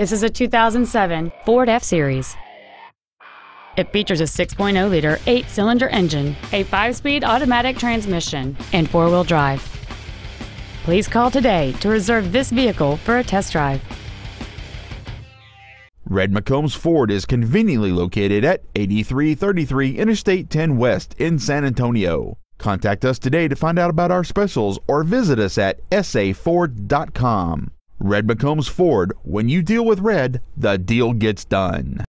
This is a 2007 Ford F-Series. It features a 6.0-liter eight-cylinder engine, a five-speed automatic transmission, and four-wheel drive. Please call today to reserve this vehicle for a test drive. Red McCombs Ford is conveniently located at 8333 Interstate 10 West in San Antonio. Contact us today to find out about our specials or visit us at saford.com. Red McCombs Ford, when you deal with red, the deal gets done.